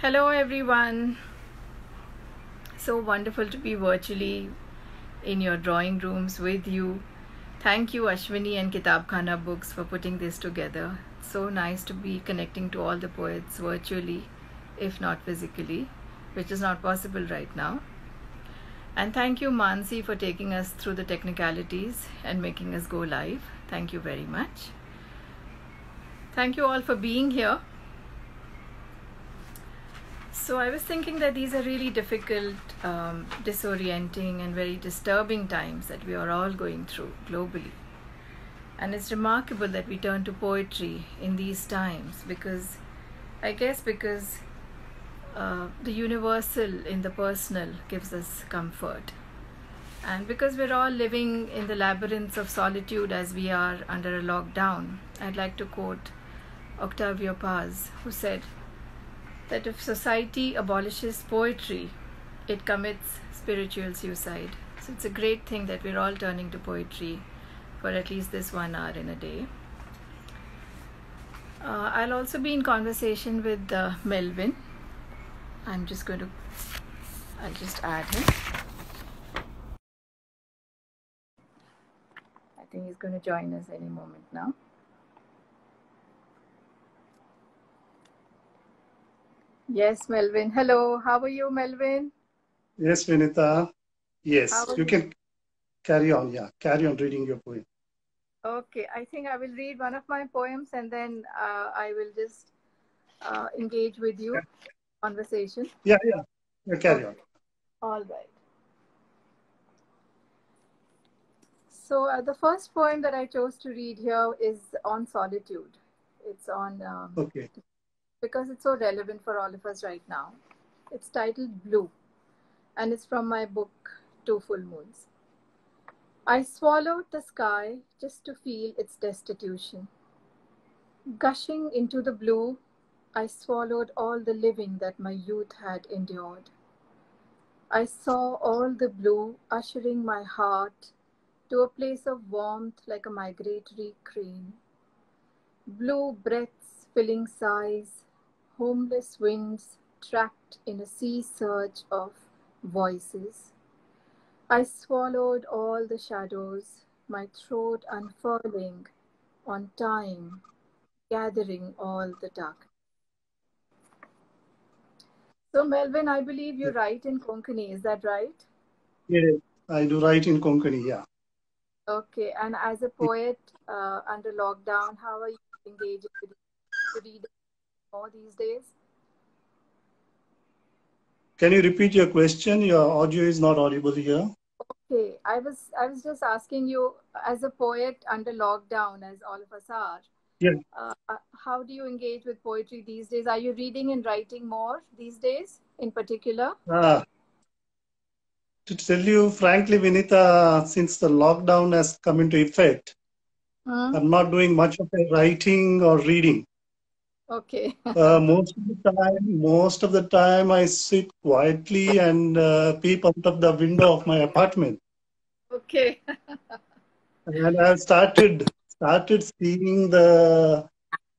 Hello, everyone. So wonderful to be virtually in your drawing rooms with you. Thank you, Ashwini and Kitabkhana Books, for putting this together. So nice to be connecting to all the poets virtually, if not physically, which is not possible right now. And thank you, Mansi, for taking us through the technicalities and making us go live. Thank you very much. Thank you all for being here. So I was thinking that these are really difficult, um, disorienting, and very disturbing times that we are all going through globally. And it's remarkable that we turn to poetry in these times because I guess because uh, the universal in the personal gives us comfort. And because we're all living in the labyrinths of solitude as we are under a lockdown, I'd like to quote Octavio Paz, who said, that if society abolishes poetry, it commits spiritual suicide. So it's a great thing that we're all turning to poetry for at least this one hour in a day. Uh, I'll also be in conversation with uh, Melvyn. I'm just going to, I'll just add him. I think he's going to join us any moment now. Yes, Melvyn. Hello. How are you, Melvyn? Yes, Vinita. Yes, you you? can carry on. Yeah, carry on reading your poem. Okay, I think I will read one of my poems and then uh, I will just uh, engage with you conversation. Yeah, yeah, yeah carry on. All right. So uh, the first poem that I chose to read here is on solitude. It's on um, Okay. Because it's so relevant for all of us right now. It's titled Blue, and it's from my book Two Full Moons. I swallowed the sky just to feel its destitution. Gushing into the blue, I swallowed all the living that my youth had endured. I saw all the blue ushering my heart to a place of warmth like a migratory crane. Blue breaths filling sighs, homeless winds trapped in a sea surge of voices. I swallowed all the shadows, my throat unfurling on time, gathering all the dark. So, Melvyn, I believe you write in Konkani, is that right? Yeah, I do write in Konkani. Yeah. Okay, and as a poet uh, under lockdown, how are you engaging with to more these days? Can you repeat your question? Your audio is not audible here. Okay, I was I was just asking you as a poet under lockdown, as all of us are. Yeah. Uh, how do you engage with poetry these days? Are you reading and writing more these days, in particular? Ah, to tell you frankly, Vinita, since the lockdown has come into effect, Hmm? I'm not doing much of a writing or reading. Okay. Uh, most of the time, most of the time, I sit quietly and uh, peep out of the window of my apartment. okay. And I've started started seeing the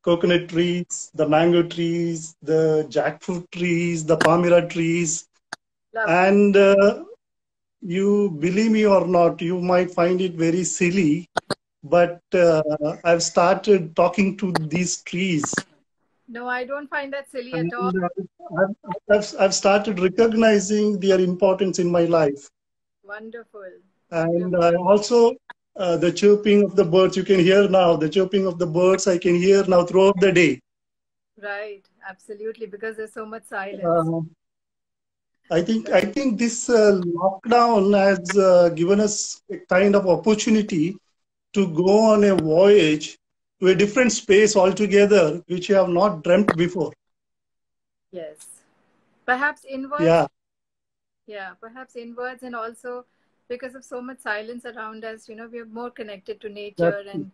coconut trees, the mango trees, the jackfruit trees, the palmyra trees, and uh, you believe me or not, you might find it very silly, but uh, I've started talking to these trees, No, I don't find that silly at all. uh, I've, I've, I've started recognizing their importance in my life. Wonderful. And I also uh, the chirping of the birds you can hear now. The chirping of the birds I can hear now throughout the day. Right. Absolutely. Because there's so much silence. Uh, I think I think this uh, lockdown has uh, given us a kind of opportunity to go on a voyage to a different space altogether, which you have not dreamt before. Yes. Perhaps inwards. Yeah, Yeah, perhaps inwards and also because of so much silence around us, you know, we are more connected to nature That's and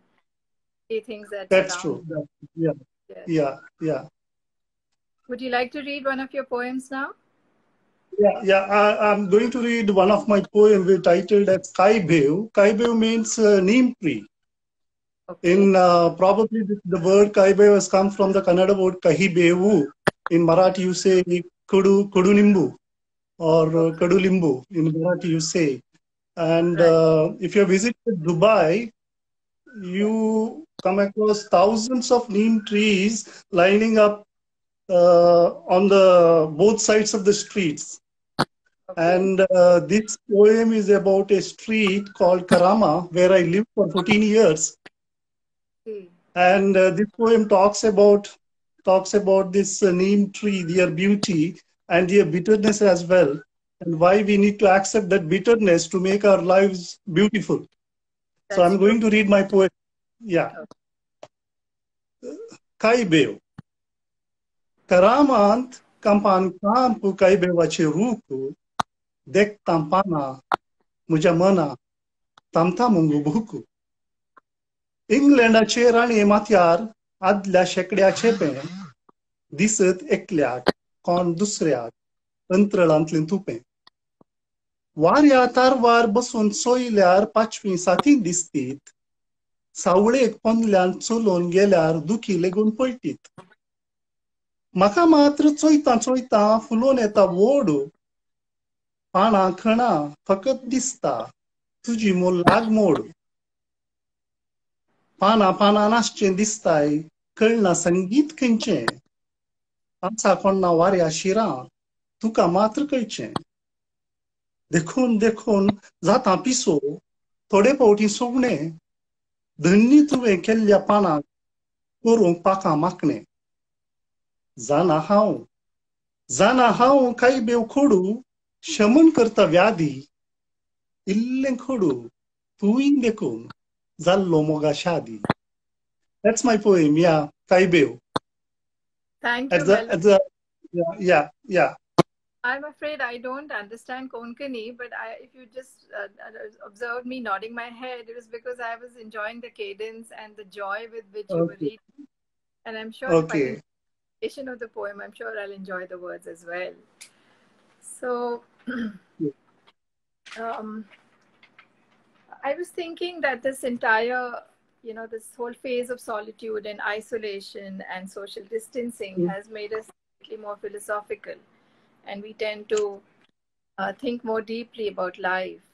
see things that that's true. Yeah, Yes. yeah, yeah. Would you like to read one of your poems now? Yeah, yeah. I, I'm going to read one of my poems titled as Kai Bhev. Kai Bhev means uh, neem tree. Okay. In uh, probably the, the word Kai Bhev has come from the Kannada word Kahi Bevu, In Marathi, you say Kudu, Kudunimbu or uh, Kadulimbu. In Marathi, you say. And Right. uh, if you visit Dubai, you come across thousands of neem trees lining up uh, on the both sides of the streets. And uh, this poem is about a street called Karama, where I lived for 14 years. Okay. And uh, this poem talks about talks about this uh, neem tree, their beauty and their bitterness as well, and why we need to accept that bitterness to make our lives beautiful. so I'm going to read my poem. Yeah. Kaibeu. Karamant kampan campo kaibewache ruku dek tampana mujamana tamta mungu buku. इंग्लंडाचे Rane माथ्यार आदल्या शेकड्याचे पें दिसत एकल्याक कोण दुसऱ्याक अंतरळांतले तुपें वाऱ्या तारवार बसून चोयल्यार पांचवी साथी दिसतीत. सावळेक पोंदल्यान चलोवन गेल्यार दुखी लेगून पळटीत. म्हाका मात्र चोयता चोयता फुलोवन येता वोड. पानां खणा फकत दिसता. तुजी मोल लाग मोड. पानां पाना नासचें दिसताय कळना संगीत खंयचें? आमचा कोण्णा वाऱ्या शिरां तुका मात्र कळचें. देखून देखून जाता पिसो थोडे फावटी सोगणें. धन्नी तुवें केल्ल्या पानाक करूंक पाखां माकणें. जाणा हांव जाणा हांव कांय बेव खोडू? शमन करता व्याधी इल्लें खोडू तुंय देखून. Zalomo shadi. That's my poem, yeah. Taibeo. Thank you. At the, at the, yeah, yeah. I'm afraid I don't understand Konkani, but I, if you just uh, uh, observed me nodding my head, it was because I was enjoying the cadence and the joy with which okay. you were reading. And I'm sure okay. the I of the poem, I'm sure I'll enjoy the words as well. So, um, I was thinking that this entire, you know, this whole phase of solitude and isolation and social distancing Mm. has made us slightly more philosophical, and we tend to uh, think more deeply about life,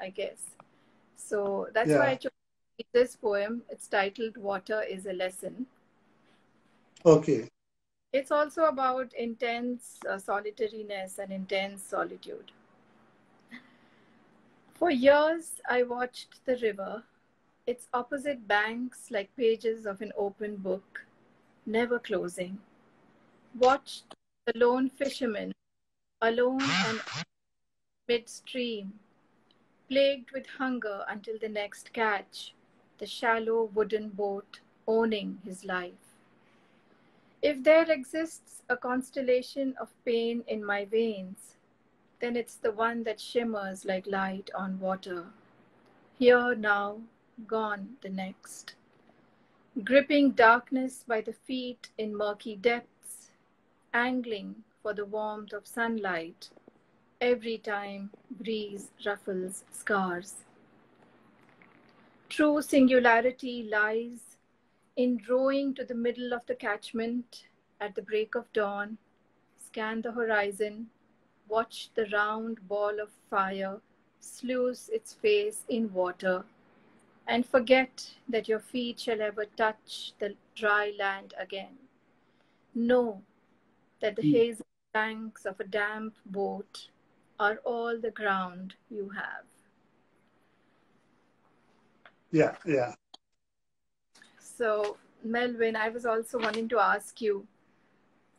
I guess. So that's why I chose to read this poem. It's titled "Water is a Lesson." Okay. It's also about intense uh, solitariness and intense solitude. For years, I watched the river, its opposite banks like pages of an open book, never closing. Watched the lone fisherman, alone and midstream, plagued with hunger until the next catch, the shallow wooden boat owning his life. If there exists a constellation of pain in my veins, then it's the one that shimmers like light on water. Here now, gone the next. Gripping darkness by the feet in murky depths, angling for the warmth of sunlight every time breeze ruffles scars. True singularity lies in rowing to the middle of the catchment at the break of dawn, scan the horizon, watch the round ball of fire sluice its face in water, and forget that your feet shall ever touch the dry land again. Know that the Hmm. hazy banks of a damp boat are all the ground you have. Yeah, yeah. So, Melvyn, I was also wanting to ask you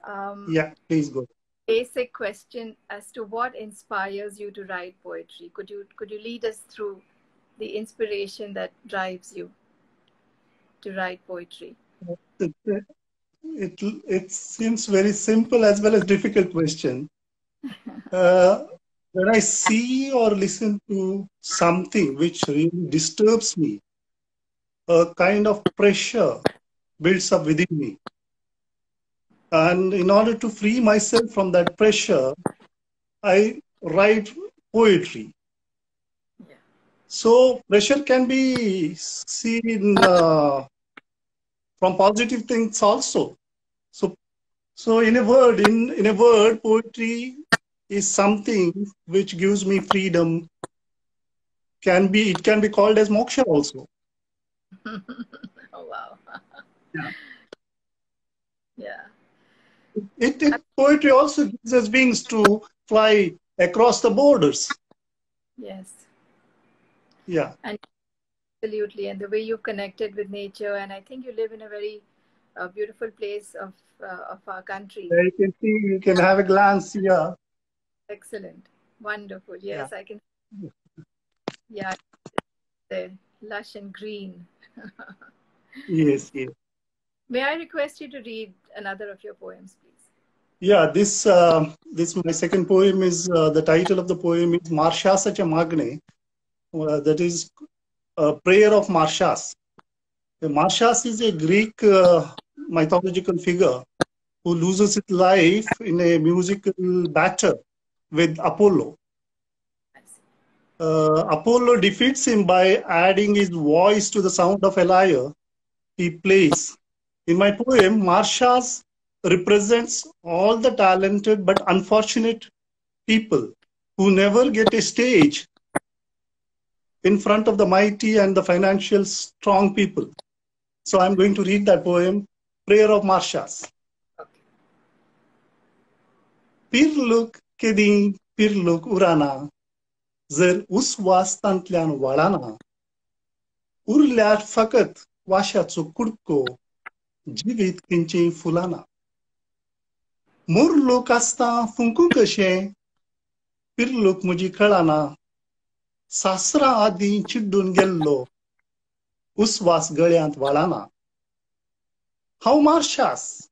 um, Yeah, please go. Basic question as to what inspires you to write poetry. Could you could you lead us through the inspiration that drives you to write poetry? It, it, it seems very simple as well as difficult question. Uh, when I see or listen to something which really disturbs me, a kind of pressure builds up within me. And in order to free myself from that pressure, I write poetry. Yeah. So pressure can be seen uh, from positive things also. So So, in a word, in, in a word, poetry is something which gives me freedom. Can be it can be called as moksha also. oh wow. Yeah. Yeah. It, it poetry also gives us wings to fly across the borders. Yes. Yeah. And Absolutely. And the way you've connected with nature, and I think you live in a very uh, beautiful place of uh, of our country. There you can see, you can have a glance here. Excellent. Wonderful. Yes, Yeah. I can. Yeah. The lush and green. Yes, yes. May I request you to read another of your poems, please? Yeah, this uh, this my second poem is uh, the title of the poem is Marshasa Magne. Uh, that is a prayer of Marshas. The Marshas is a Greek uh, mythological figure who loses his life in a musical battle with Apollo. Uh, Apollo defeats him by adding his voice to the sound of a lyre he plays. In my poem, Marshas represents all the talented but unfortunate people who never get a stage in front of the mighty and the financial strong people. So I'm going to read that poem, Prayer of Marshas. Okay. Pirluk kedin pirluk urana, जर ऊस वासतांतल्यान वळाना उरल्यार फकत वाशाचो कुडको जिवीत किंची फुलाना. मोर लोक आसता फुंकू कशें? पिरलोक म्हजी कळाना. सासरा आदीं चिड्डून गेल्लो. उस्वास गळ्यांत वळाना. हांव मार्शास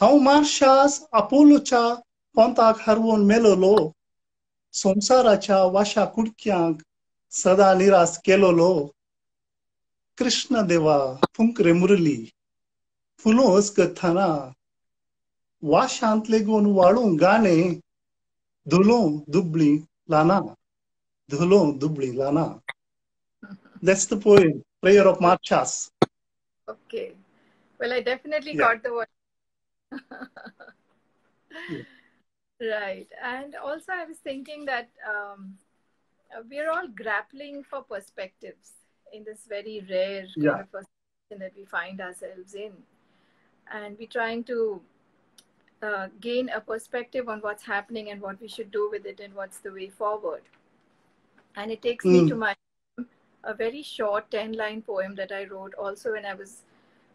हांव मार्शास आपोलोच्या पोंताक हरवून मेलोलो. संवसाराच्या वाशा कुडक्यांक सदा निराश केलोलो. कृष्ण देवा फुंक रे मुरली. cunosc Tana, Washantle-gon walungane, dulong dubli lana. Dulong dubli lana. That's the poem, Prayer of Marchas. Okay. Well, I definitely got the word. Right. And also, I was thinking that um, we're all grappling for perspectives in this very rare kind of position that we find ourselves in. And we're trying to uh, gain a perspective on what's happening and what we should do with it and what's the way forward. And it takes me Mm. to my a very short 10 line poem that I wrote also when I was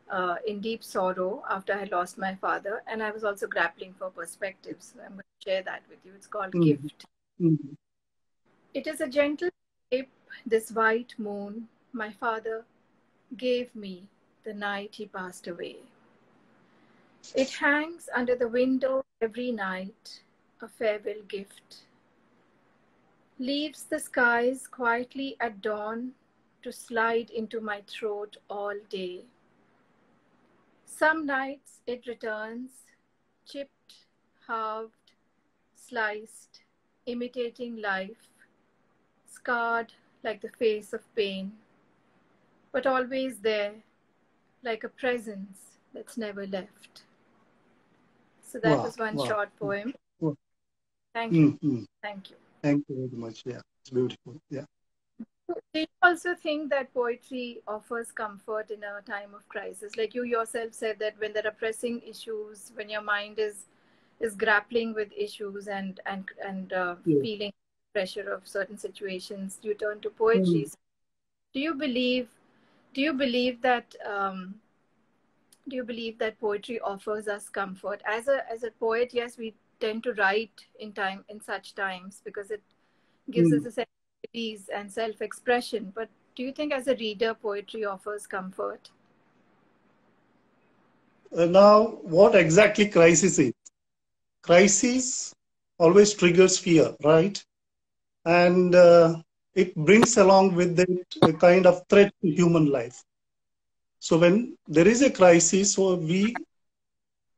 uh, in deep sorrow after I lost my father. And I was also grappling for perspectives. So I'm going to share that with you. It's called Mm. Gift. Mhm. It is a gentle shape, this white moon my father gave me the night he passed away. It hangs under the window every night, a farewell gift. Leaves the skies quietly at dawn to slide into my throat all day. Some nights it returns, chipped, halved, sliced, imitating life, scarred like the face of pain, but always there, like a presence that's never left. So that Wow, was one wow. short poem. Wow. Thank you. Mhm. Thank you. Thank you very much. Yeah, it's beautiful. Yeah. Do you also think that poetry offers comfort in a time of crisis? Like you yourself said that when there are pressing issues, when your mind is is grappling with issues and and and uh, Yeah. feeling pressure of certain situations, you turn to poetry. Do you believe? Do you believe that? Um, do you believe that poetry offers us comfort as a as a poet? Yes, we tend to write in time in such times because it gives Mm. us a sense of ease and self-expression. But do you think, as a reader, poetry offers comfort? Uh, now, what exactly crisis is? Crisis always triggers fear, right? And uh, it brings along with it a kind of threat to human life. So when there is a crisis, so we,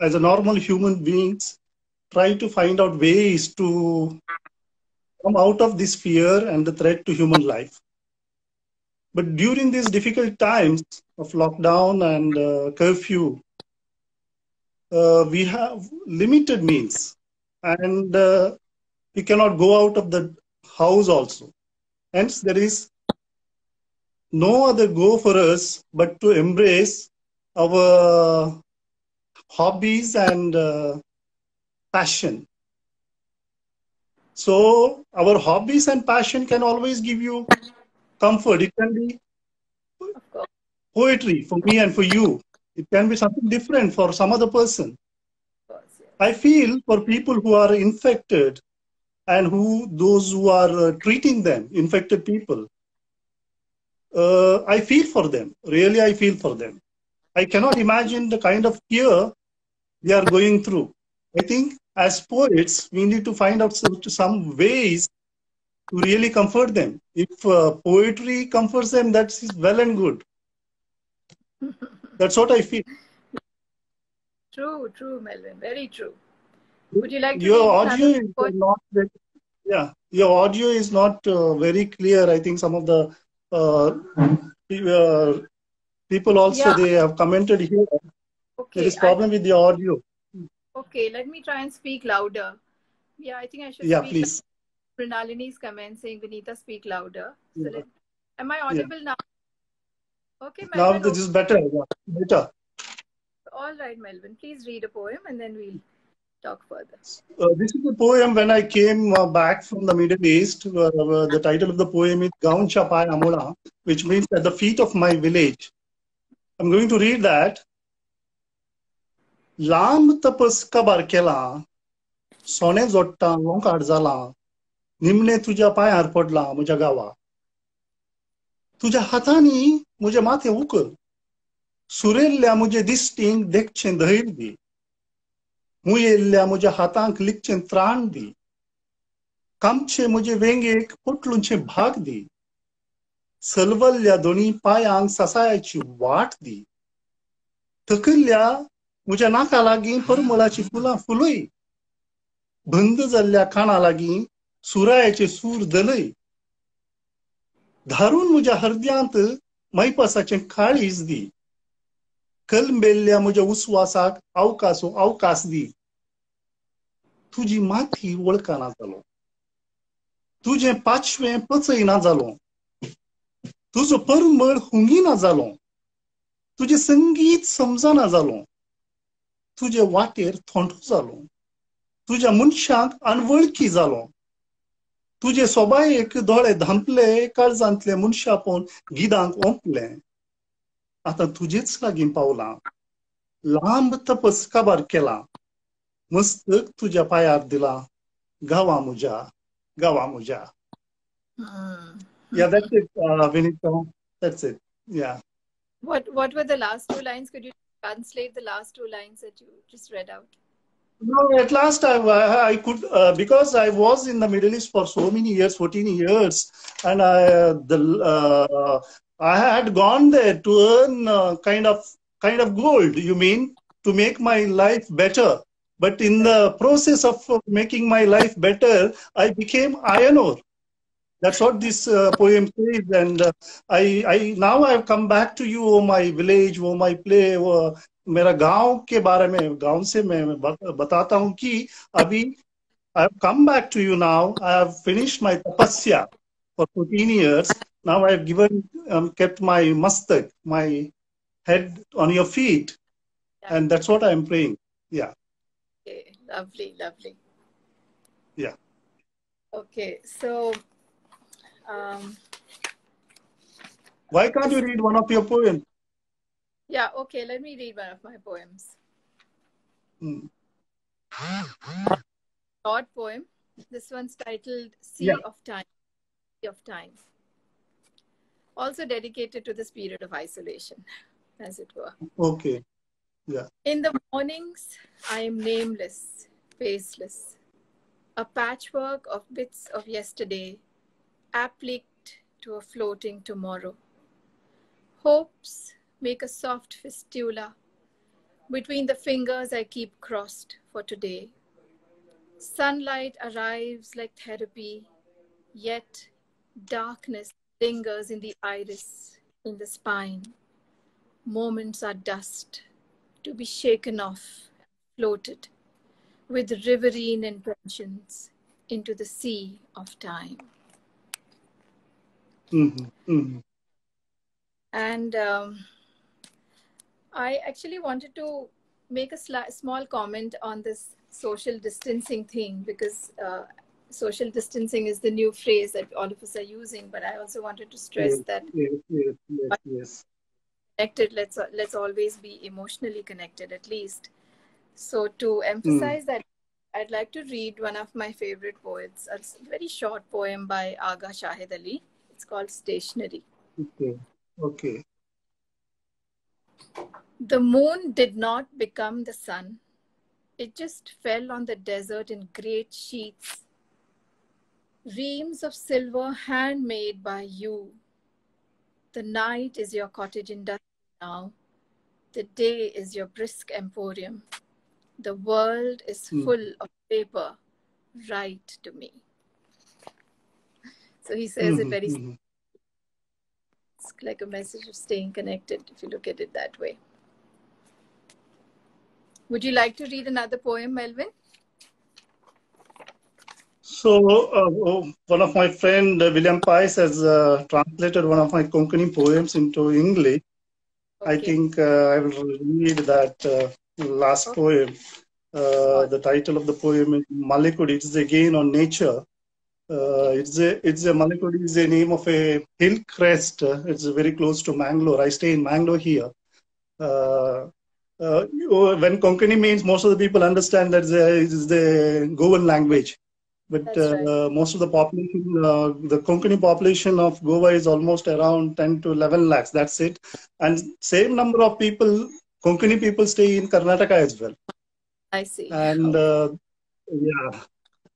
as a normal human beings, try to find out ways to come out of this fear and the threat to human life. But during these difficult times of lockdown and uh, curfew, uh, we have limited means and uh, we cannot go out of the house also. Hence, there is no other go for us but to embrace our hobbies and uh, passion. So, our hobbies and passion can always give you comfort. It can be poetry for me and for you. It can be something different for some other person. I feel for people who are infected and who those who are uh, treating them, infected people, uh, I feel for them. Really, I feel for them. I cannot imagine the kind of fear they are going through. I think as poets, we need to find out some, some ways to really comfort them. If uh, poetry comforts them, that's well and good. That's what I feel. True, true, Melvyn. Very true. Would you like to your audio is not very, yeah your audio is not uh, very clear i think some of the Uh, uh, people also yeah. they have commented here. Okay, there is problem I, with the audio. Okay let me try and speak louder. Yeah i think i should yeah please. Pranalini's comment saying Vinita speak louder. So yeah. let, am i audible yeah. now? Okay Melvyn, now this is better. Better. All right melvyn please read a poem and then we'll talk further. Uh, this is a poem when I came uh, back from the Middle East. Uh, uh the title of the poem is Gaun Chapai Amula, which means at the feet of my village. I'm going to read that. लांब तपस कबार केला सोने जोडटा लोंकाड जाला निमणे तुझ्या पायार पडला म्हज्या गावा तुझ्या हातांनी म्हजे माथे उकल सुरेल्ल्या म्हजे दिश्टींक देखचें धैर्य दी मुयेल्ल्या म्हज्या हातांक लिखचें त्राण दी. कामचे म्हजे वेंगेक पोटलूंचे भाग दी. सलवल्ल्या दोनी पायांक ससायाची वाट दी. थकल्ल्या म्हज्या नाका लागीं परमळाची फुलां फुलय बंद जाल्ल्या काना लागीं सुरायाचे सूर दलय धारून म्हज्या हृदयांत मैपासाचें काळीज दी. कलंबेल्ल्या म्हज्या उस्वासाक अवकासो अवकाश दी। तुजी माथी वळखना जालो तुजें पाँचवें पचयना जालो तुजो परमळ हुंगिना जालो तुजें संगीत समजना जालो तुजे वाटेर थोंडो जालो तुज्या मनशाक अनवळखी जालो तुजे सोबायेक दोळे धांपले, काळजांतले मनशा पोवन गिदांक ओंपले। आता तुझेच लागीं पावलां लांब तपस काबार केला मस्तक तुझ्या पायार दिला गावा म्हज्या गावा म्हज्या Yeah, that's it, uh, Vinita. That's it. Yeah. What What were the last two lines? Could you translate the last two lines that you just read out? No, at last I, I could uh, because I was in the Middle East for so many years, 14 years, and I the uh, I had gone there to earn uh, kind of kind of gold. You mean to make my life better? But in the process of making my life better, I became iron ore. That's what this uh, poem says. And uh, I, I now I've come back to you, oh my village, oh my play, oh, मेरा गांव के बारे में गांव से मैं बताता हूँ कि अभी I have come back to you now. I have finished my tapasya for 14 years. now I've given, um, kept my mustak, my head on your feet. Yeah. And that's what I'm praying. Yeah. Okay. Lovely, lovely. Yeah. Okay. So, um, why can't you read one of your poems? Yeah. Okay. Let me read one of my poems. Hmm. Short poem. This one's titled Sea yeah. of Time. Sea of Time also dedicated to this period of isolation, as it were. Okay. Yeah. In the mornings, I am nameless, faceless, a patchwork of bits of yesterday, appliqued to a floating tomorrow. Hopes make a soft fistula between the fingers I keep crossed for today. Sunlight arrives like therapy, yet darkness lingers in the iris, in the spine. Moments are dust to be shaken off, floated with riverine intentions into the sea of time. Mhm, mhm. And um, I actually wanted to make a sli- small comment on this social distancing thing because uh, social distancing is the new phrase that all of us are using. But I also wanted to stress Yes, that yes, yes, yes, connected let's let's always be emotionally connected at least. So to emphasize that i'd like to read one of my favorite poets a very short poem by agha shahid ali. It's called stationery Okay, okay. the moon did not become the sun. It just fell on the desert in great sheets reams of silver handmade by you the night is your cottage industry now the day is your brisk emporium The world is Hmm. full of paper. Write to me. So he says it Mhm, very mhm. it's like a message of staying connected if you look at it that way. Would you like to read another poem, Melvyn? So, uh, oh, one of my friend uh, William Pice has uh, translated one of my Konkani poems into English. I think uh, I will read that uh, last Okay. poem. Uh, the title of the poem is Malekudi. It's again on nature. Uh, it's a it's a Malekudi is the name of a hill crest. Uh, it's very close to Mangalore. I stay in Mangalore here. Uh, uh, when Konkani means, most of the people understand that it's the Goan language. But right. uh, most of the population, uh, the Konkani population of Goa is almost around 10 to 11 lakhs. That's it. And same number of people, Konkani people stay in Karnataka as well. I see. And Okay. uh, yeah,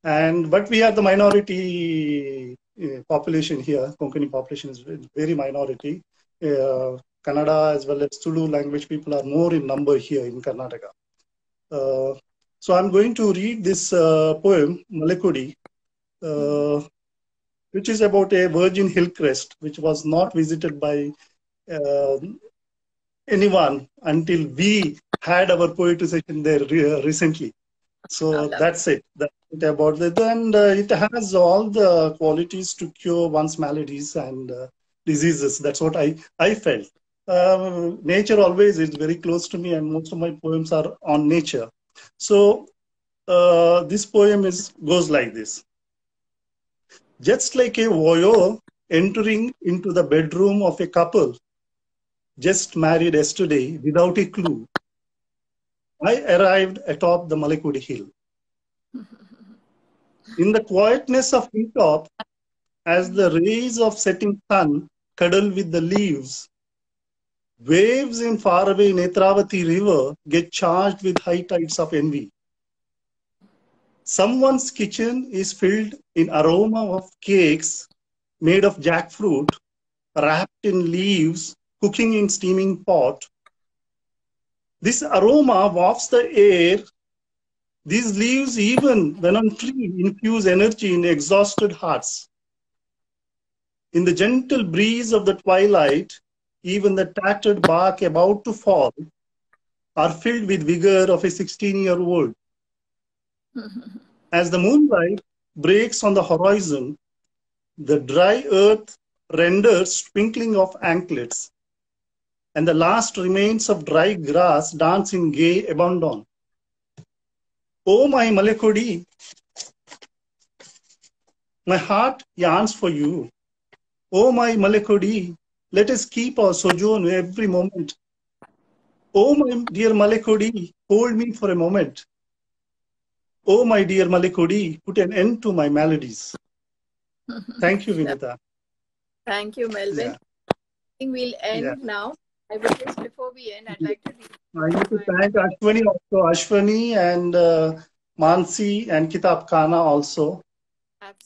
and but we are the minority uh, population here. Konkani population is very minority. Uh, Kannada as well as Tulu language people are more in number here in Karnataka. Uh, so I'm going to read this uh, poem, Malekudi, uh, which is about a virgin hill crest, which was not visited by uh, anyone until we had our poetry session there re- recently. So that's it. That's it about it. And uh, it has all the qualities to cure one's maladies and uh, diseases. That's what I, I felt. Uh, nature always is very close to me, and most of my poems are on nature. So uh, this poem is goes like this. Just like a voyeur entering into the bedroom of a couple just married yesterday without a clue, I arrived atop the Malekudi hill. In the quietness of hilltop, as the rays of setting sun cuddle with the leaves, waves in faraway Netravati river get charged with high tides of envy. Someone's kitchen is filled in aroma of cakes made of jackfruit, wrapped in leaves, cooking in steaming pot. This aroma wafts the air. These leaves, even when on tree, infuse energy in exhausted hearts. In the gentle breeze of the twilight, even the tattered bark about to fall are filled with vigor of a 16 year old. As the moonlight breaks on the horizon, the dry earth renders twinkling of anklets, and the last remains of dry grass dance in gay abandon. Oh, my Malekudi, my heart yearns for you. Oh, my Malekudi, let us keep our sojourn every moment. Oh, my dear Malekudi, hold me for a moment. Oh, my dear Malekudi, put an end to my maladies. Thank you, Vinita. Thank you, Melvyn. Yeah. I think we'll end Yeah. now. I would just before we end, I'd like to read I need to thank Ashwani also, Ashwani and uh, Mansi and Kitab Khana also.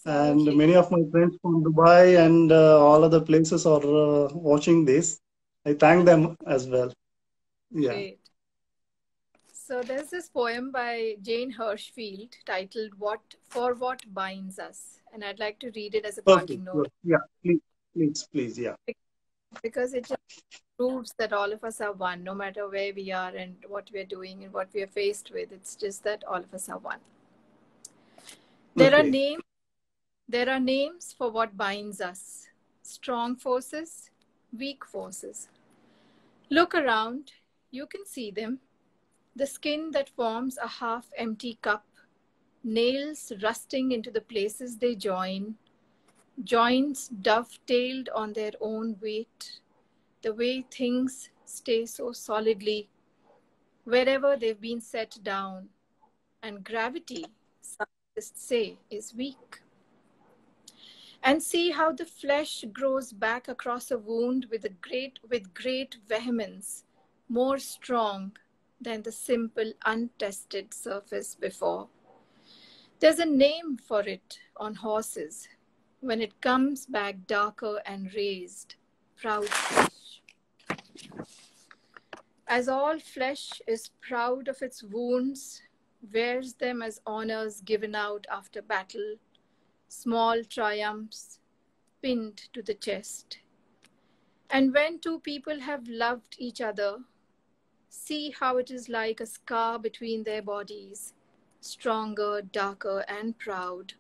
And many of my friends from Dubai and uh, all other places are uh, watching this. I thank them as well. Yeah. Great. So there's this poem by Jane Hirschfield titled "What for What Binds Us," and I'd like to read it as a parting note Yeah. Please, please, please. Yeah. because it just proves that all of us are one, no matter where we are and what we are doing and what we are faced with. It's just that all of us are one. There Okay. are names. There are names for what binds us: strong forces, weak forces. Look around. You can see them. The skin that forms a half-empty cup, nails rusting into the places they join, joints dovetailed on their own weight, the way things stay so solidly wherever they've been set down, and gravity, scientists say, is weak. And see how the flesh grows back across a wound with a great with great vehemence, more strong than the simple untested surface before. There's a name for it on horses when it comes back darker and raised, proud flesh. As all flesh is proud of its wounds, wears them as honors given out after battle, small triumphs pinned to the chest. And when two people have loved each other, see how it is like a scar between their bodies, stronger, darker, and proud.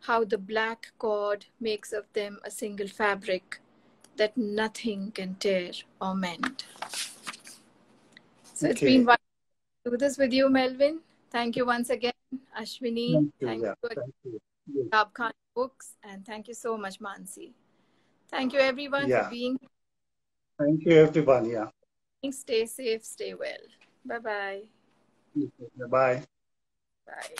How the black cord makes of them a single fabric that nothing can tear or mend. So it's been wonderful to do this with you, Melvyn. Thank you once again, Ashwini. Thank you. Thank yeah. you, Thank you. Khan Books, and thank you so much, Mansi. Thank you, everyone, Yeah. for being Thank you, everyone. Yeah. Stay safe, stay well. Bye-bye. Bye. Bye.